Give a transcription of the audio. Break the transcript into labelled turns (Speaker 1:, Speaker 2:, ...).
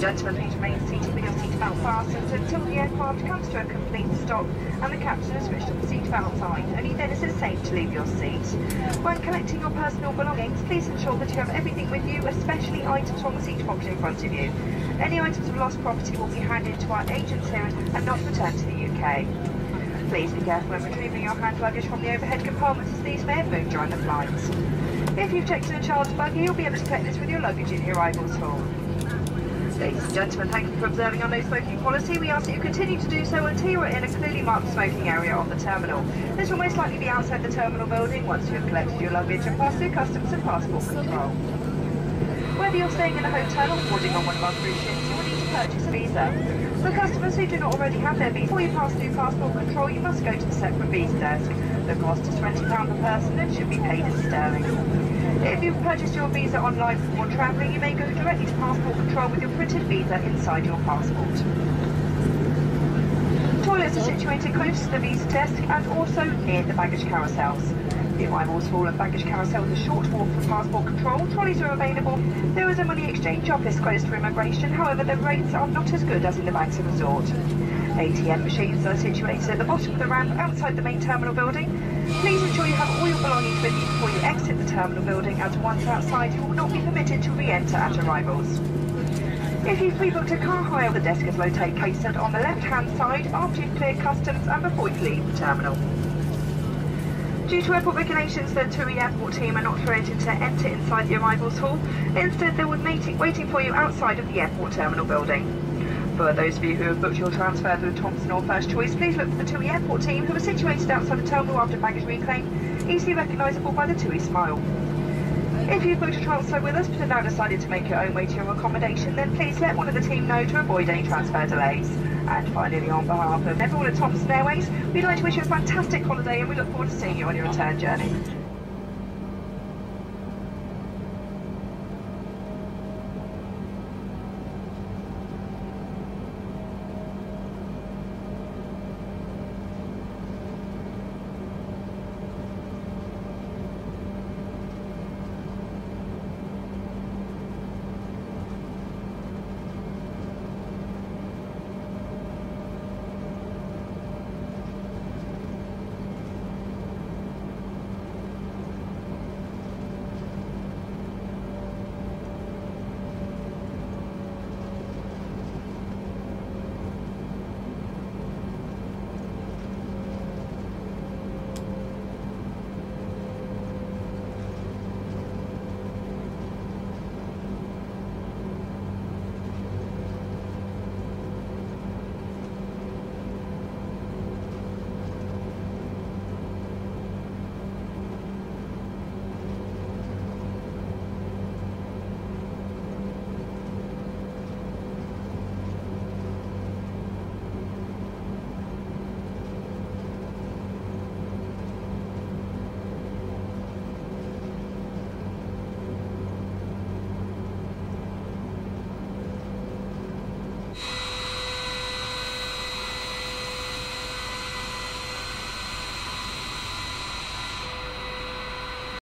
Speaker 1: Gentlemen, please remain seated with your seatbelt fastened until the aircraft comes to a complete stop and the captain has switched off the seatbelt sign. Only then is it safe to leave your seat. When collecting your personal belongings, please ensure that you have everything with you, especially items from the seat pocket in front of you. Any items of lost property will be handed to our agents here and not returned to the UK. Please be careful when retrieving your hand luggage from the overhead compartments as these may have moved during the flight. If you've checked in a child's buggy, you'll be able to collect this with your luggage in your arrivals hall. Ladies and gentlemen, thank you for observing our no smoking policy. We ask that you continue to do so until you are in a clearly marked smoking area of the terminal. This will most likely be outside the terminal building once you have collected your luggage and passed through customs and passport control. Whether you're staying in a hotel or boarding on one of our cruise ships, you will need to purchase a visa. For customers who do not already have their visa, before you pass through passport control, you must go to the separate visa desk. The cost is £20 per person and should be paid in sterling. If you've purchased your visa online before travelling, you may go directly to passport control with your printed visa inside your passport. Toilets are situated close to the visa desk and also near the baggage carousels. The arrivals hall and baggage carousel is a short walk from passport control. Trolleys are available. There is a money exchange office close to immigration, however the rates are not as good as in the Bagton Resort. ATM machines are situated at the bottom of the ramp outside the main terminal building. Please ensure you have all your belongings with you before you exit terminal building as once outside you will not be permitted to re-enter at arrivals. If you've pre-booked a car hire, the desk is located on the left-hand side after you've cleared customs and before you leave the terminal. Due to airport regulations, the TUI airport team are not permitted to enter inside the arrivals hall. Instead, they will be waiting for you outside of the airport terminal building. For those of you who have booked your transfer through Thomson or First Choice, please look for the TUI airport team who are situated outside the terminal after baggage reclaim, easily recognisable by the TUI smile. If you've booked a transfer with us but have now decided to make your own way to your accommodation, then please let one of the team know to avoid any transfer delays. And finally, on behalf of everyone at Thomson Airways, we'd like to wish you a fantastic holiday and we look forward to seeing you on your return journey.